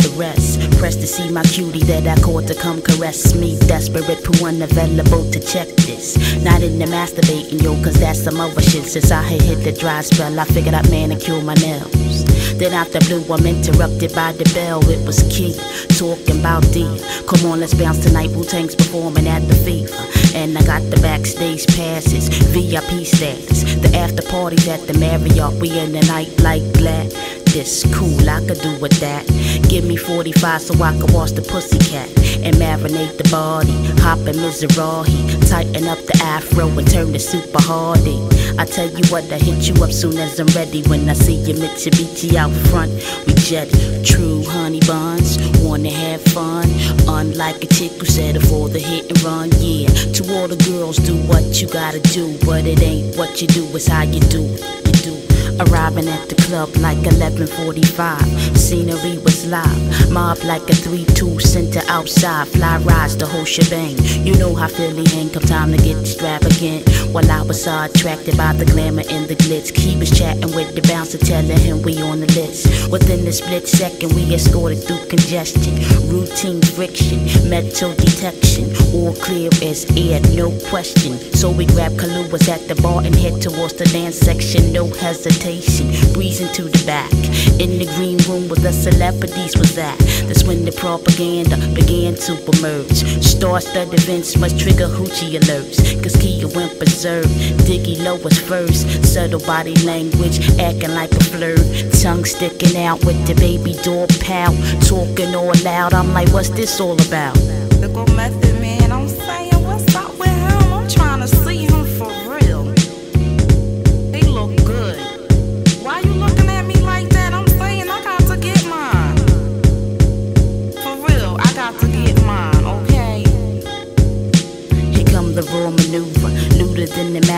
the rest. Pressed to see my cutie that I caught to come caress me. Desperate, poo unavailable to check this. Not in the masturbating, yo, cause that's some other shit. Since I had hit the dry spell, I figured I'd manicure my nails. Then out the blue, I'm interrupted by the bell. It was Kia, talking about D. Come on, let's bounce tonight. Wu Tang's performing at the FIFA. And I got the backstage passes, VIP status. The after parties at the Marriott. We in the night like glad. This cool, I could do with that. Give me 45 so I can wash the pussycat and marinate the body. Hop in Mizrahi, tighten up the afro and turn the super hardy. I tell you what, I hit you up soon as I'm ready. When I see your Mitsubishi out front, we jetty. True honey buns, wanna have fun. Unlike a chick who settle for the hit and run, yeah. To all the girls, do what you gotta do, but it ain't what you do, it's how you do. You do. Arriving at the club like 11:45. Scenery was live, mob like a 3-2 center outside. Fly rides the whole shebang. You know how Philly hang. Come time to get extravagant. While I was so attracted by the glamour and the glitz, he was chatting with the bouncer, telling him we on the list. Within the split second, we escorted through congestion, routine friction, metal detection, all clear as air, no question. So we grabbed Kahluas at the bar and head towards the dance section, no hesitation. Breeze into the back. In the green room where the celebrities was at. That's when the propaganda began to emerge. Star-studded events must trigger hoochie alerts. Cause Kia went berserk. Diggy low was first. Subtle body language, acting like a flirt. Tongue sticking out with the baby door pout. Talking all loud. I'm like, what's this all about? Lyrical method,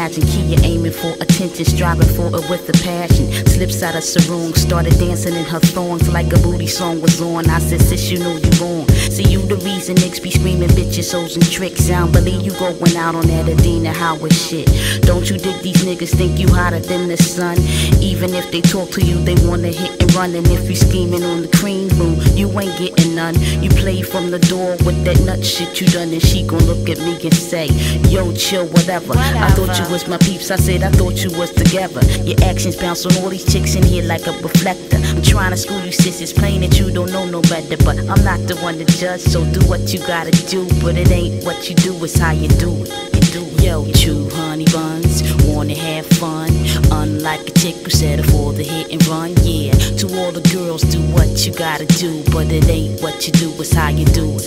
imagine. Kia aiming for attention, striving for it with a passion. Slips out of sarong, started dancing in her thongs like a booty song was on. I said, sis, you know you gone. See you the reason niggas be screaming bitches, hoes and tricks. I don't believe you going out on that Adina Howard shit. Don't you dig these niggas think you hotter than the sun? Even if they talk to you, they wanna hit and run. And if you scheming on the cream room, you ain't getting none. You play from the door with that nut shit you done, and she gon' look at me and say, Yo, chill, whatever. I thought you was my peeps, I said I thought you was together. Your actions bounce on all these chicks in here like a reflector. I'm trying to school you, sis. It's plain that you don't know no better, but I'm not the one to judge. So do what you gotta do, but it ain't what you do, it's how you do it. Do Yo, chew honey buns, wanna have fun. Unlike a chick who settle for the hit and run, yeah. To all the girls, do what you gotta do, but it ain't what you do, it's how you do, it's